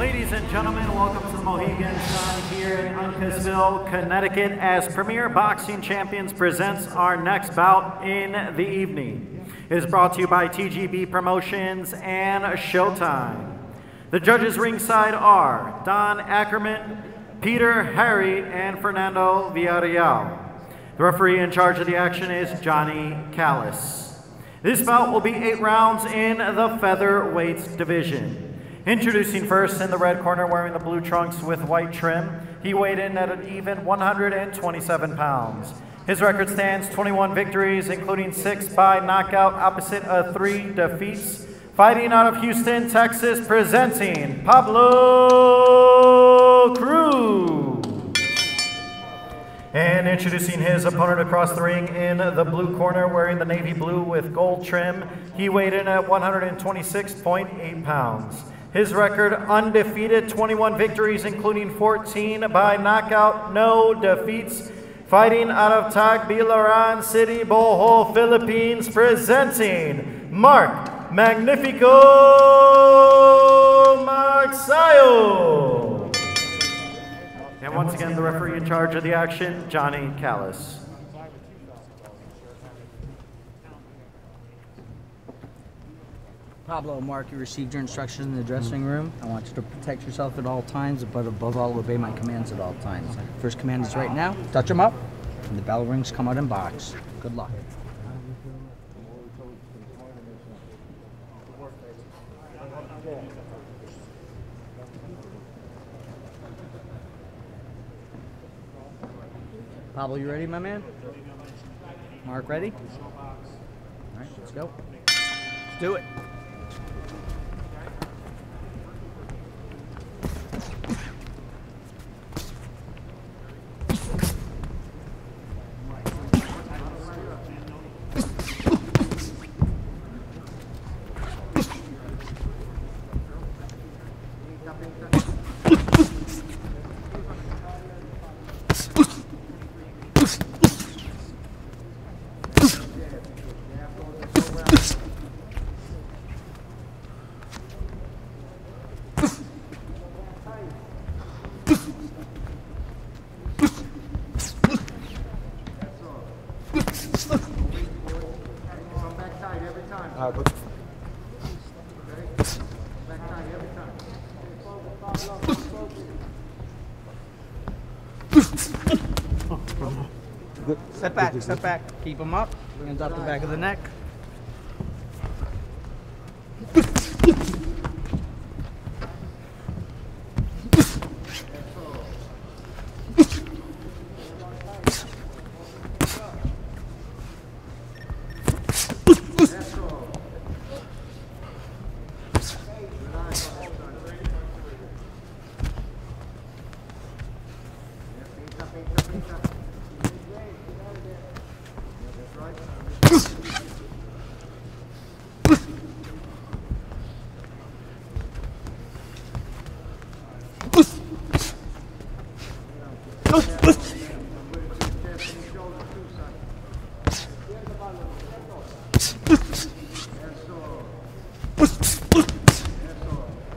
Ladies and gentlemen, welcome to the Mohegan Sun here in Uncasville, Connecticut, as Premier Boxing Champions presents our next bout in the evening. It is brought to you by TGB Promotions and Showtime. The judges ringside are Don Ackerman, Peter Harry, and Fernando Villarreal. The referee in charge of the action is Johnny Callas. This bout will be eight rounds in the featherweight division. Introducing first in the red corner, wearing the blue trunks with white trim, he weighed in at an even 127 pounds. His record stands 21 victories, including six by knockout, opposite of three defeats. Fighting out of Houston, Texas, presenting Pablo Cruz. And introducing his opponent across the ring in the blue corner, wearing the navy blue with gold trim, he weighed in at 126.8 pounds. His record undefeated, 21 victories, including 14 by knockout, no defeats. Fighting out of Tagbilaran City, Bohol, Philippines, presenting Mark Magnifico Magsayo. And once again, the referee in charge of the action, Johnny Callas. Pablo, Mark, you received your instructions in the dressing room. I want you to protect yourself at all times, but above all, obey my commands at all times. First command is right now. Touch them up. And the bell rings, come out and box. Good luck. Pablo, you ready, my man? Mark, ready? All right, let's go. Let's do it. Step back. Keep them up. Hands up the back of the neck.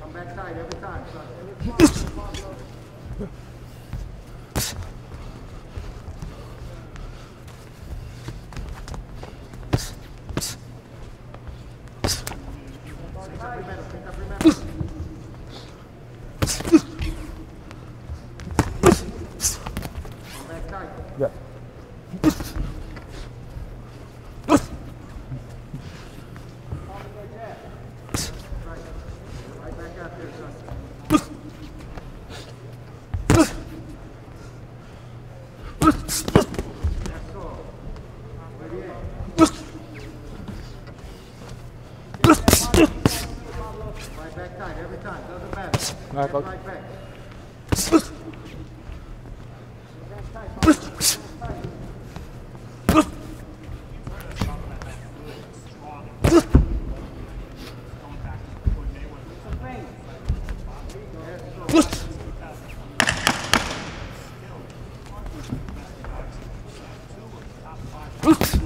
Come back tight every time, son. Come back tight. Yeah. Right back out there, son. That's all. Ready, aim. Right back tight every time. Doesn't matter. Right, coach. Right back. Time.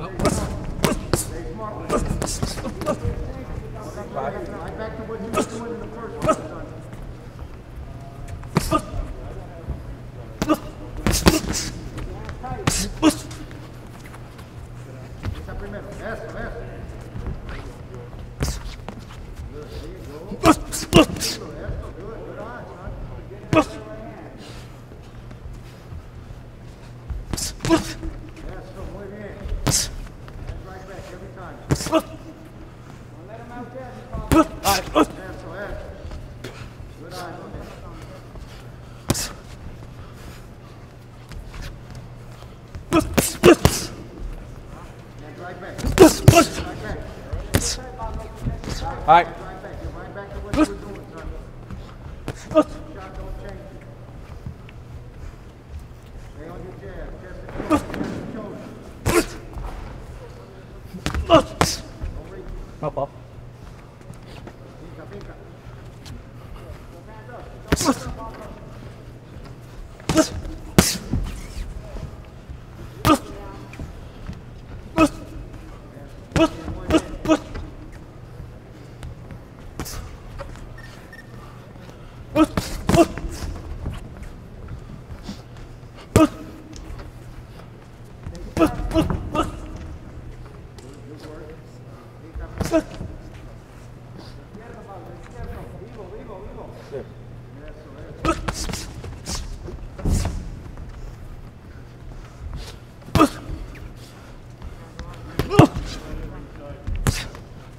walk you back. Just stay smart. Stay smart with it. Right back to what you were doing in the first one, son. Está primero. Eso, eso. Good, there you go. Eso, good, good eye, son. Eso, muy bien. Hands right back every time. Don't let him out there. Eso, eso. Good eye, my man. Hands right back. Right back. All right. Right back. You're right back to what you were doing, son. Shot don't change it. Stay on your jab. Chest to chest, chest to shoulder. Don't reach. Up, up. Finca, finca.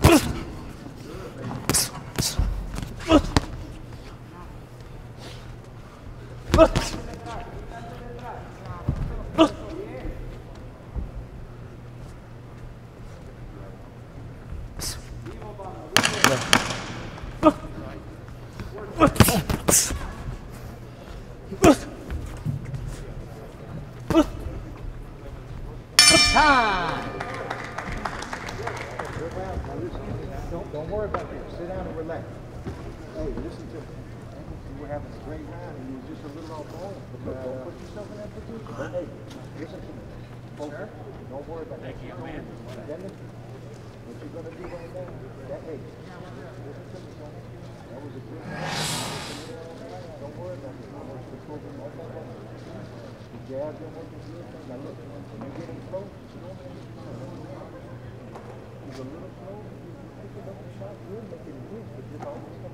Pfft! Hey, listen to me. You were having a great round and you was just a little off ball. But look, don't put yourself in that position. Hey, listen to me. Focus. Don't worry about that. Thank you, man. What you're gonna do right now, that hey, listen to me, son. That was a good round. Don't worry about it. Just control the moment. The jabs are working good. Now look, when you're getting close, you don't He's a little slow. Pick it up and shot make it good, but just always come back.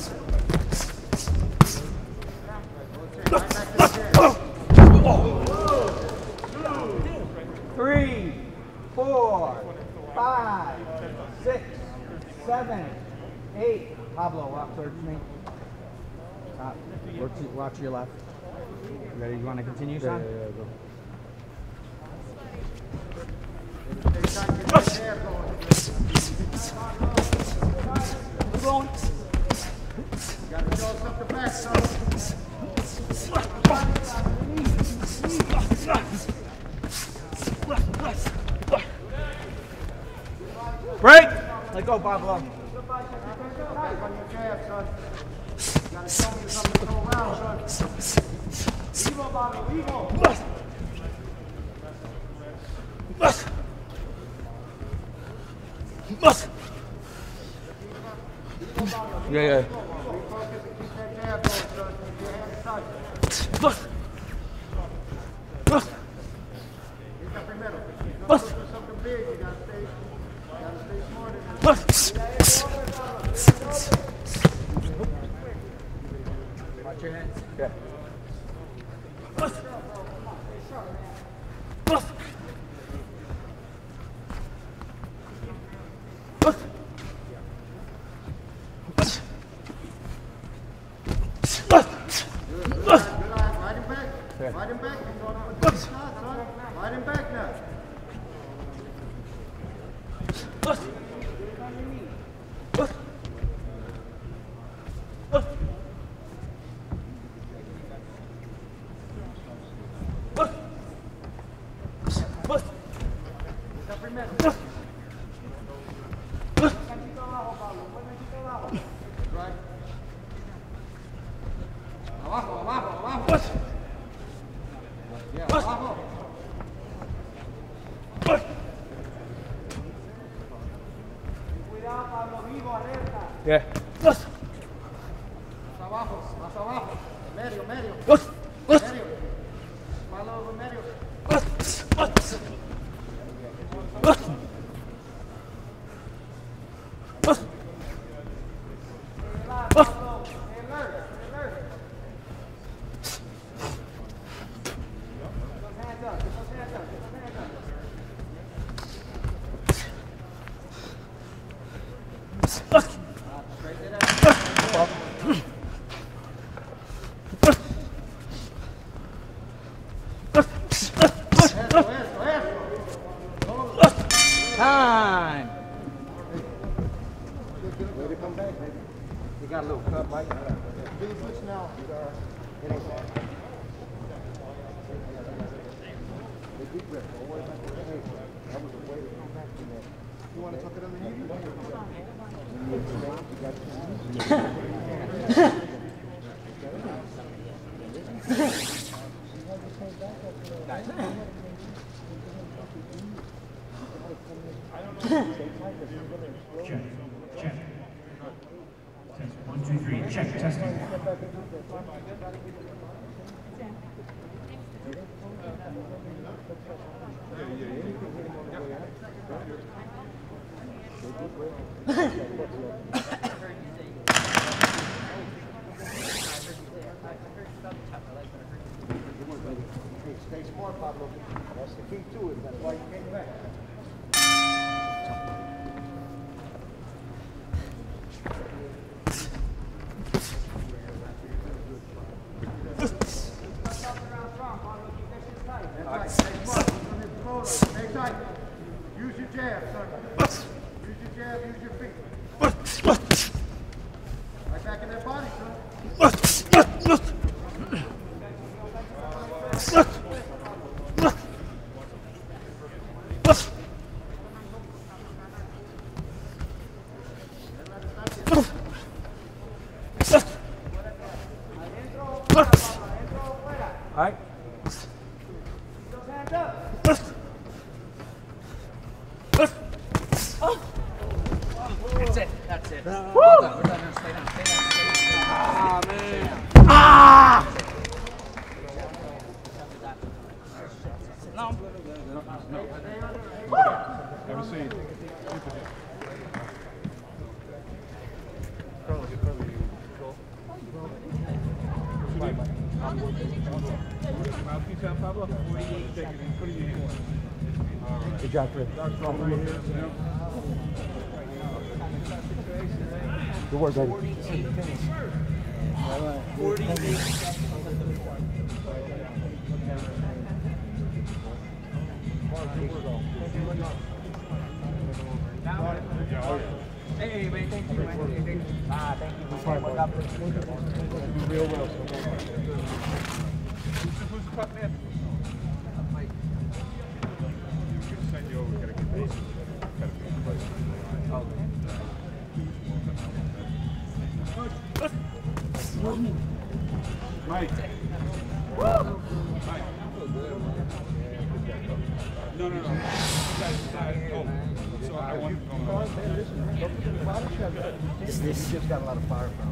Hey, Pablo, walk towards me. Stop. Work to, walk to your left. You ready? You want to continue, yeah, son? Yeah, yeah, go. Gotta show up the back. Break! Let go, Pablo. Yeah, yeah. Yeah. Keep doing. it. That's why he came back. Oh. Good job, Chris. Good work, baby. Hey, man, thank you, man. Ah, thank you. Real well. Go. You just got a lot of fire from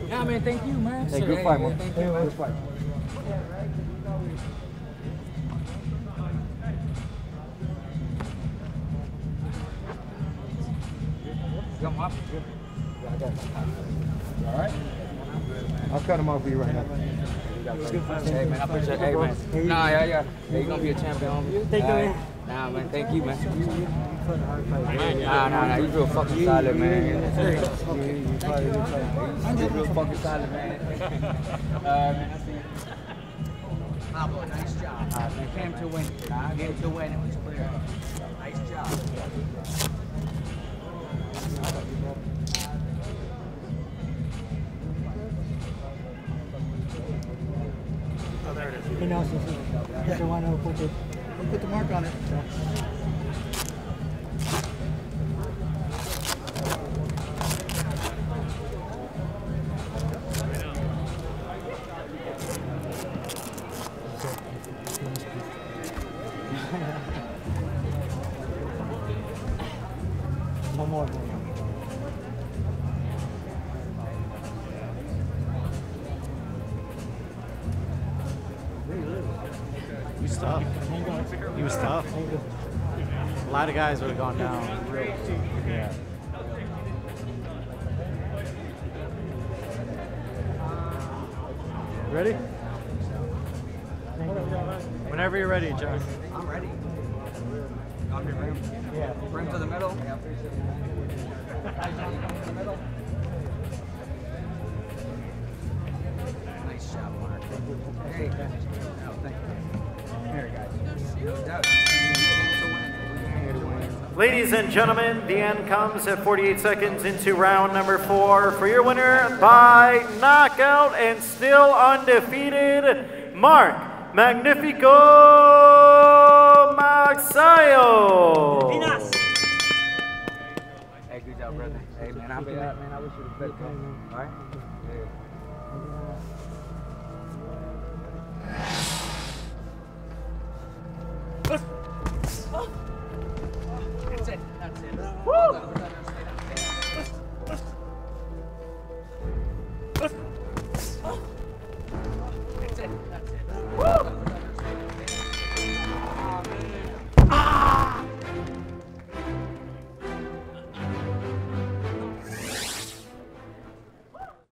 Yeah, man, thank you, man. Hey, good fight, man. Thank you, man. Good fight. Come up. Yeah, I got it. All right? I'll cut him off for you right now. Hey, man, I appreciate it. Hey, man. Nah, yeah, yeah. Hey, you gonna be a champion. Thank you, man. Nah, man, thank you, man. Nah, nah, nah, you real fucking solid, man. You real fucking solid, man. Uh, man, I see. Pablo, nice job. Uh, man, came to win. I came to win. It was clear. Nice job. Oh, there it is. He knows this is he's the one who put it. Put the mark on it. Lot of guys would have gone down. Yeah. Ready? Whenever you're ready, John. I'm ready. Got me rim. Yeah. Rim to the middle. Nice shot, Mark. Hey, no, oh, thank you. Here, guys. No doubt. Ladies and gentlemen, the end comes at 48 seconds into round number four. For your winner by knockout and still undefeated, Mark Magnifico Magsayo. Hey, good job, brother. Hey, man, I'll man. I wish you the best. All right? That's